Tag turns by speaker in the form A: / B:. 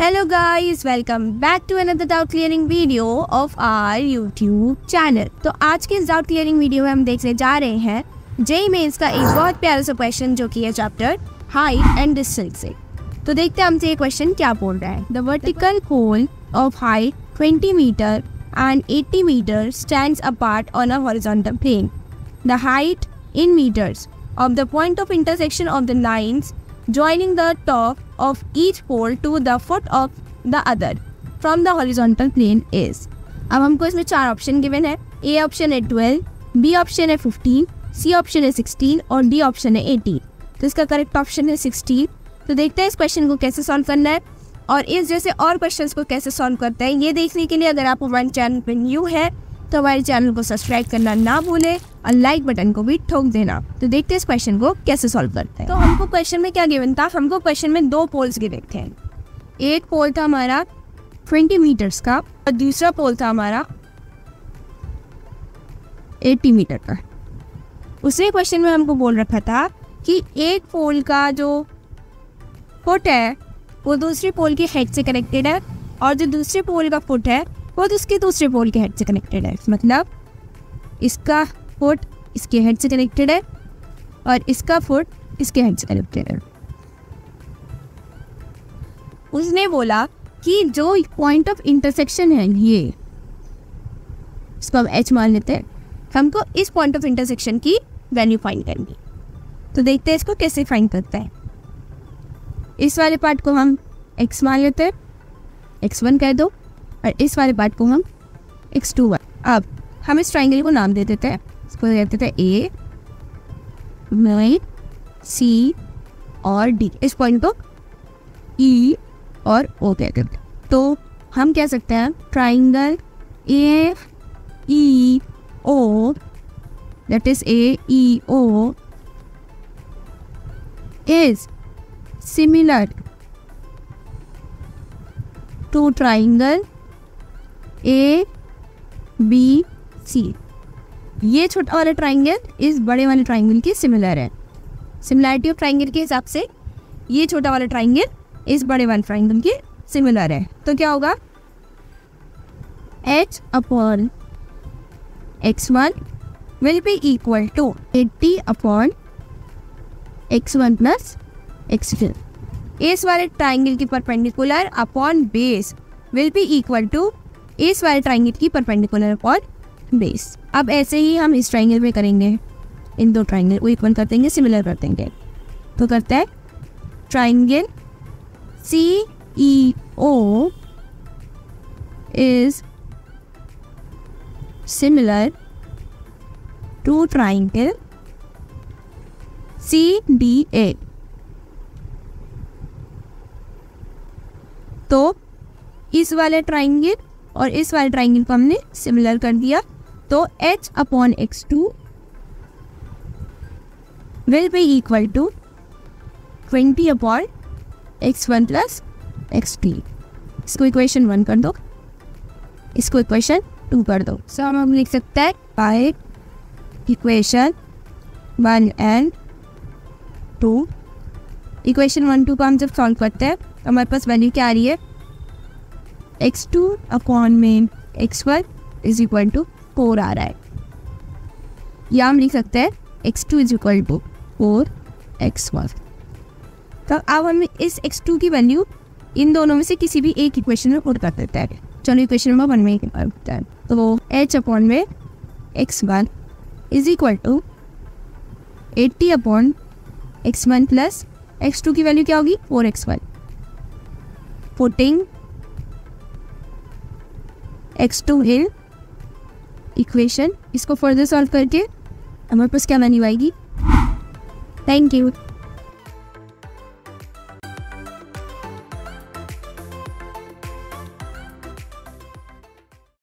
A: Hello guys welcome back to another doubt clearing video of our YouTube channel तो आज के इस doubt clearing video में हम देखने जा रहे हैं जेई मेंस का एक बहुत प्यारा सा क्वेश्चन जो कि है चैप्टर हाइट एंड डिस्टेंस से। तो देखते हैं हमसे ये क्वेश्चन क्या बोल रहा है। The vertical pole of height 20 metre and 80 metre stands apart on a horizontal plane the height in meters of the point of intersection of the lines joining the top of each pole to the foot of the other from the horizontal plane is. अब हमको इसमें चार option given है. A option है twelve B option है fifteen C option है sixteen और D option है एटीन तो इसका करेक्ट ऑप्शन है सिक्सटीन तो देखते हैं इस क्वेश्चन को कैसे सॉल्व करना है और इस जैसे और क्वेश्चंस को कैसे सॉल्व करते हैं, ये देखने के लिए अगर आप हमारे चैनल पर न्यू है तो हमारे चैनल को सब्सक्राइब करना ना भूलें और लाइक बटन को भी ठोक देना। तो देखते हैं इस क्वेश्चन को कैसे सॉल्व करते हैं। तो हमको क्वेश्चन में क्या गिवन था? हमको क्वेश्चन में दो पोल्स गिवन थे। एक पोल था हमारा 20 मीटर्स का और दूसरा पोल था हमारा 80 मीटर का। उसी क्वेश्चन में हमको बोल रखा था कि एक पोल का जो फुट है, वो दूसरे पोल के हेड से कनेक्टेड है और जो दूसरे पोल का फुट है तो उसके दूसरे पोल के हेड से कनेक्टेड है। मतलब इसका फुट इसके हेड से कनेक्टेड है और इसका फुट इसके हेड से कनेक्टेड है। उसने बोला कि जो पॉइंट ऑफ़ इंटरसेक्शन है ये, इसको हम एच मान लेते हैं, हमको इस पॉइंट ऑफ़ इंटरसेक्शन की वैल्यू फाइंड करनी तो देखते हैं इसको कैसे फाइंड करते हैं। इस वाले पार्ट को हम एक्स मान लेते हैं। एक्स वन कह दो। और इस वाले पार्ट को हम एक्स टू वन अब, हम इस ट्राइंगल को नाम दे देते हैं। इसको देते हैं ए बी सी और डी इस पॉइंट को ई और ओ कहते हैं। तो हम कह सकते हैं triangle A E O that is A E O, is similar to triangle A, B, C. ये छोटा वाला ट्राइंगल इस बड़े वाले ट्राइंगल के सिमिलर है। सिमिलैरिटी ऑफ़ ट्राइंगल के हिसाब से ये छोटा वाला ट्राइंगल इस बड़े वाले ट्राइंगल के सिमिलर है। तो क्या होगा? H upon X one will be equal to 80 upon x1 plus x2. इस वाले ट्राइंगल की perpendicular upon base will be equal to इस वाले ट्राइंगल की परपेंडिकुलर अपॉन बेस। अब ऐसे ही हम इस ट्राइंगल में करेंगे। इन दो ट्राइंगल को इक्वल कर देंगे, सिमिलर कर देंगे। तो करते हैं। Triangle C E O is similar to triangle CDA. तो इस वाले ट्राइंगल और इस वाले ट्राइंगल को हमने सिमिलर कर दिया। तो h upon X two will be equal to twenty upon X one plus X three इसको इक्वेशन वन कर दो। इसको इक्वेशन टू कर दो। सो हम हम लिख सकते हैं by equation one and two equation one two को हम जब सॉल्व करते हैं तो हमारे पास वैल्यू क्या आ रही है? एक्स टू अपॉन में X one is equal to four आ रहा है। या हम लिख सकते हैं X two is equal to four X one तो अब हम इस एक्स टू की वैल्यू इन दोनों में से किसी भी एक इक्वेशन में पुट कर देते हैं। चलो इक्वेशन नंबर वन में तो एच अपॉन में X one is equal to eighty upon X one plus X two की वैल्यू क्या होगी? Four X one putting X two हिल इक्वेशन इसको फर्दर सॉल्व करके हमारे पास क्या वैल्यू आएगी। Thank you